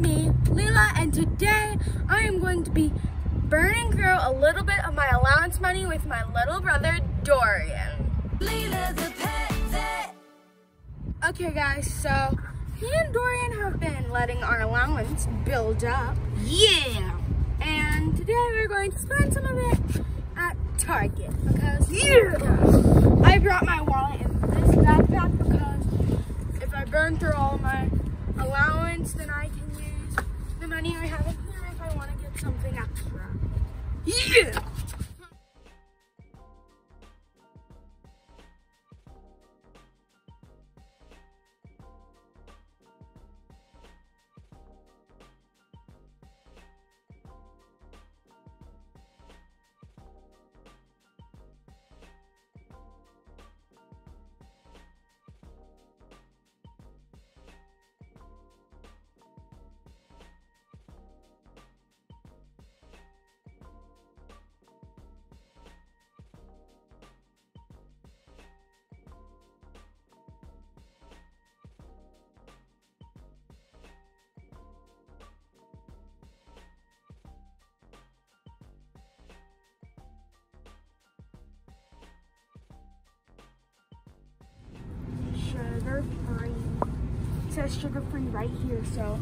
me, Leila, and today I am going to be burning through a little bit of my allowance money with my little brother, Dorian. Leila the pet. Okay guys, so he and Dorian have been letting our allowance build up. Yeah. And today we're going to spend some of it at Target because Yeah. I brought my wallet in this backpack because if I burn through all my allowance, then I can money I have in here if I want to get something extra. Yeah. Says sugar free right here, so.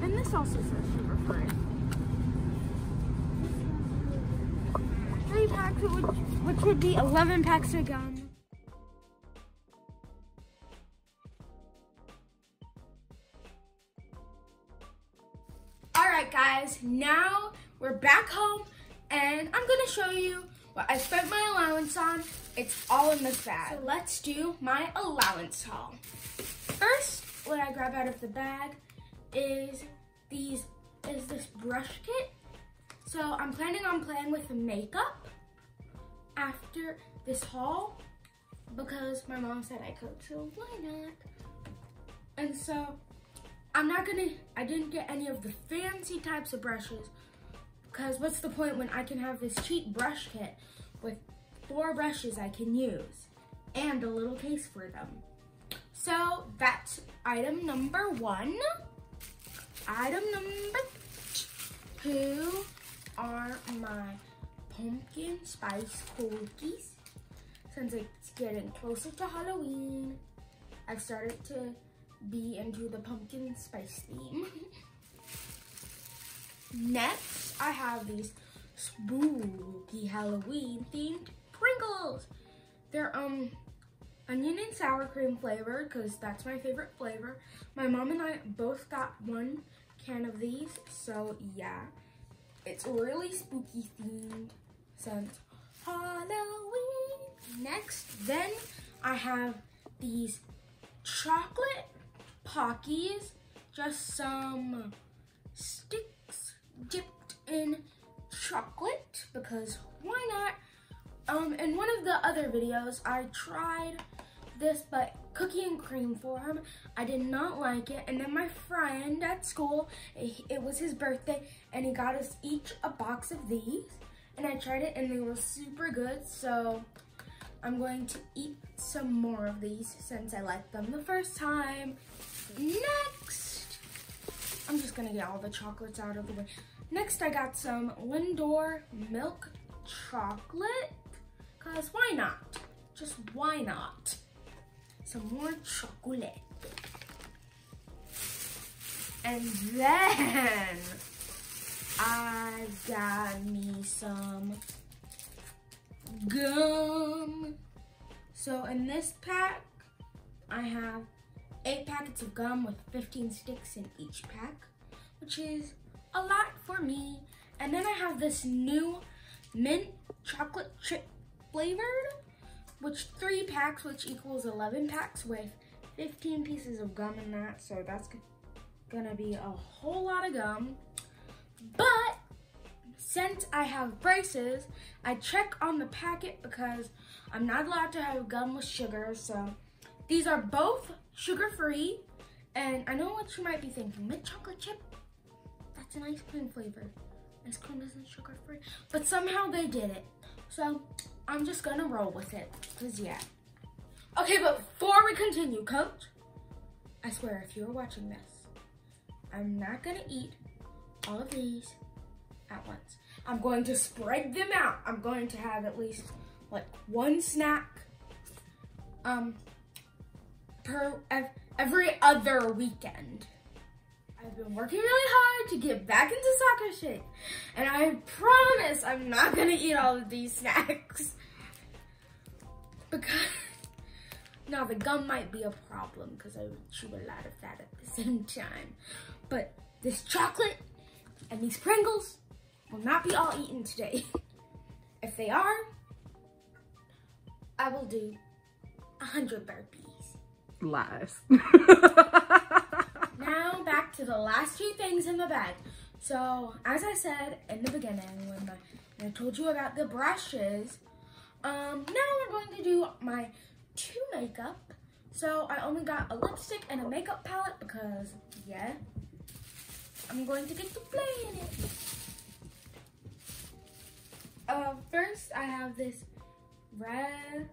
And this also says sugar free. Three packs, which, which would be 11 packs of gum. All right, guys, now we're back home and I'm gonna show you what I spent my allowance on. It's all in this bag. So let's do my allowance haul. First, what I grab out of the bag is these is this brush kit. So I'm planning on playing with the makeup after this haul because my mom said I could, so why not? And so I'm not gonna, I didn't get any of the fancy types of brushes because what's the point when I can have this cheap brush kit with four brushes I can use and a little case for them. So that's item number one. Item number two are my pumpkin spice cookies. Since it's getting closer to Halloween, I've started to be into the pumpkin spice theme. Next, I have these spooky Halloween themed Pringles. They're um onion and sour cream flavored because that's my favorite flavor. My mom and I both got one can of these, so yeah. It's really spooky themed since Halloween. Next, then I have these chocolate Pockies, just some sticks dipped in chocolate because why not? Um, in one of the other videos, I tried this but cookie and cream form. I did not like it. And then my friend at school, it, it was his birthday and he got us each a box of these. And I tried it and they were super good. So I'm going to eat some more of these since I liked them the first time. Next, I'm just gonna get all the chocolates out of the way. Next, I got some Lindor milk chocolate, cause why not? Just why not? Some more chocolate. And then I got me some gum. So in this pack, I have eight packets of gum with 15 sticks in each pack, which is a lot for me. And then I have this new mint chocolate chip flavored, which three packs, which equals 11 packs with 15 pieces of gum in that. So that's gonna be a whole lot of gum. But since I have braces, I check on the packet because I'm not allowed to have gum with sugar. So these are both sugar-free. And I know what you might be thinking, mint chocolate chip, that's an ice cream flavor. Ice cream isn't sugar-free, but somehow they did it. So I'm just gonna roll with it, cause yeah. Okay, but before we continue, coach, I swear, if you're watching this, I'm not gonna eat all of these at once. I'm going to spread them out. I'm going to have at least like one snack um per every other weekend. I've been working really hard to get back into soccer shape, and I promise I'm not gonna eat all of these snacks because now the gum might be a problem because I would chew a lot of that at the same time. But this chocolate and these Pringles will not be all eaten today. if they are, I will do a hundred burpees. Lies. Now back to the last two things in the bag. So as I said in the beginning when, my, when I told you about the brushes, um, now we're going to do my two makeup. So I only got a lipstick and a makeup palette because yeah, I'm going to get to play in it. Uh, first I have this I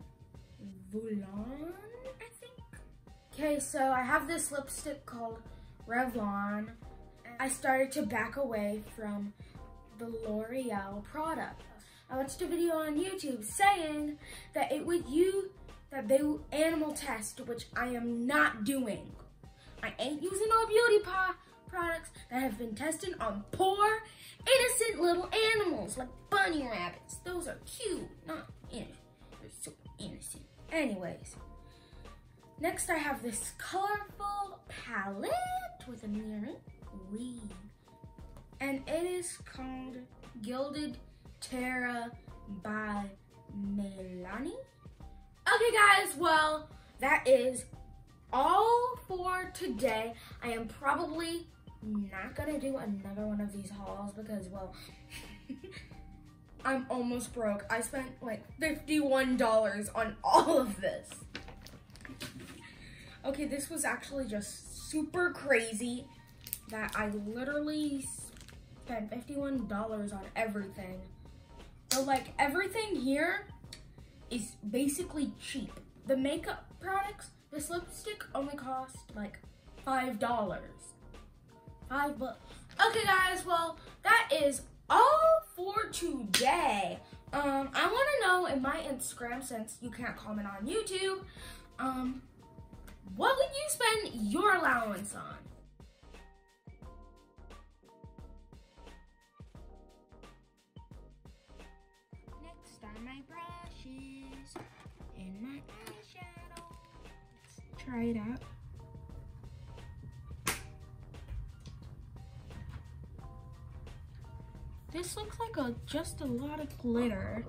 think. Okay, so I have this lipstick called Revlon. I started to back away from the L'Oreal product. I watched a video on YouTube saying that it would use that they animal test, which I am not doing. I ain't using no beauty po- products that have been tested on poor, innocent little animals like bunny rabbits. Those are cute, not innocent. They're so innocent. Anyways, next I have this colorful palette with a mirror weed. And it is called Gilded Terra by Milani. Okay guys, well, that is all for today. I am probably not gonna do another one of these hauls because, well, I'm almost broke. I spent like $51 on all of this. Okay, this was actually just super crazy that I literally spent $51 on everything. So like everything here is basically cheap. The makeup products, this lipstick only cost like $5. Five bucks. Okay guys, well, that is all for today. Um, I want to know in my Instagram, since you can't comment on YouTube, um, what would you spend your allowance on? Next my brushes and my eyeshadow. Let's try it out. This looks like a just a lot of glitter.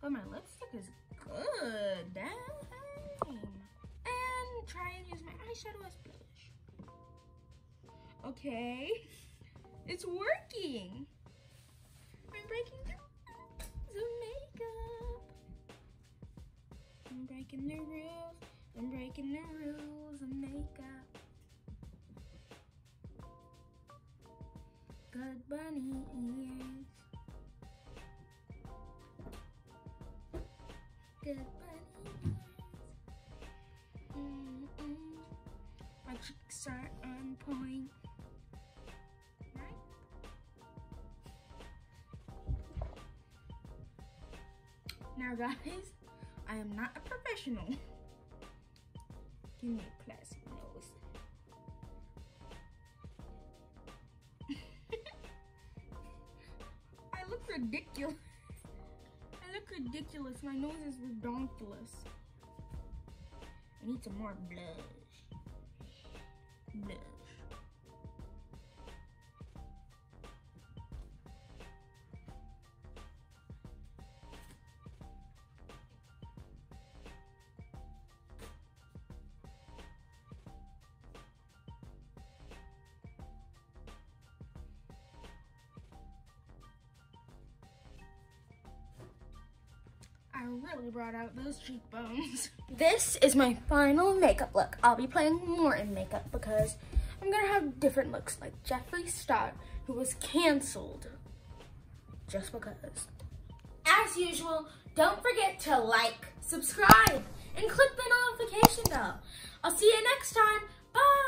But my lipstick is good. Damn. And try and use my eyeshadow as blush. Okay. It's working. I'm breaking the rules of makeup. I'm breaking the rules. I'm breaking the rules of makeup. Good bunny ears. Good bunny. Mm-mm. My cheeks are on point. Now, guys, I am not a professional. Give me a classic nose. I look ridiculous. Look ridiculous. My nose is redonkulous. I need some more blush. Blush. I really brought out those cheekbones. This is my final makeup look. I'll be playing more in makeup because I'm gonna have different looks like Jeffree Star, who was canceled just because. As usual, don't forget to like, subscribe, and click the notification bell. I'll see you next time. Bye!